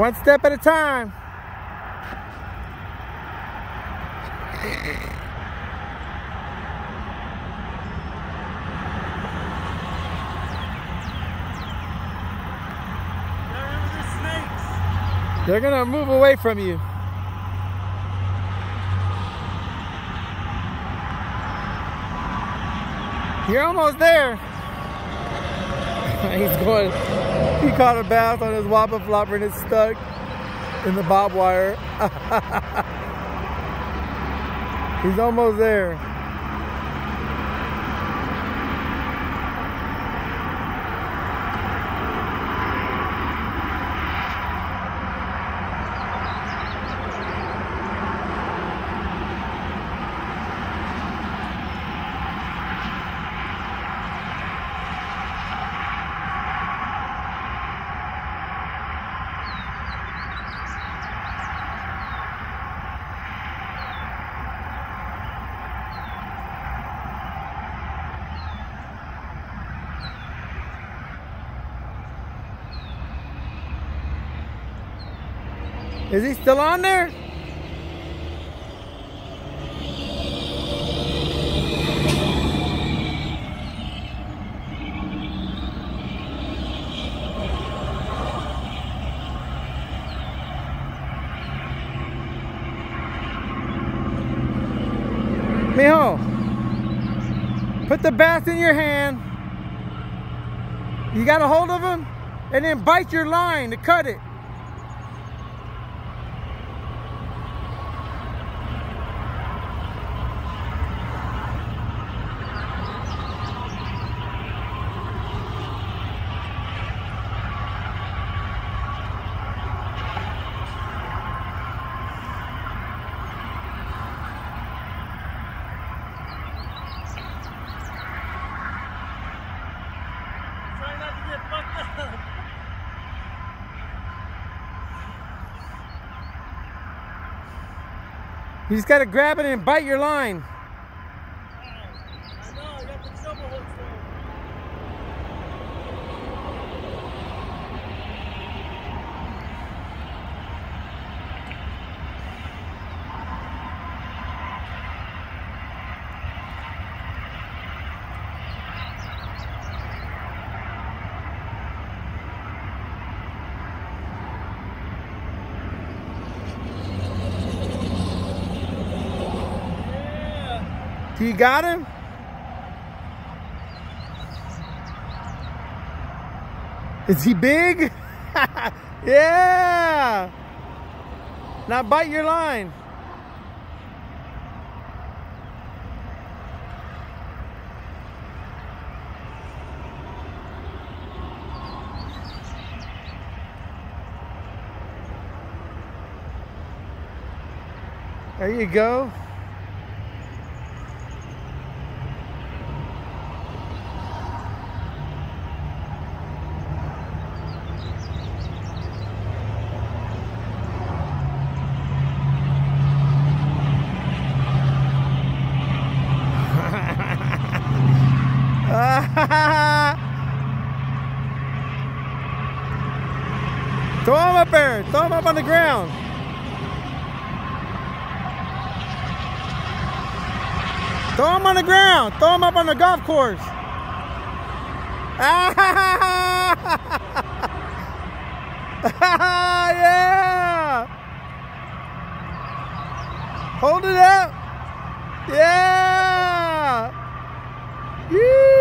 One step at a time. They're gonna move away from you. You're almost there. He's going, he caught a bass on his Whopper Plopper and it's stuck in the bob wire. He's almost there. Is he still on there? Mijo, put the bass in your hand. You got a hold of him and then bite your line to cut it. You just gotta grab it and bite your line. You got him? Is he big? yeah. Now bite your line. There you go. Throw him up there. Throw him up on the ground. Throw him on the ground. Throw him up on the golf course. yeah. Hold it up. Yeah. Yeah.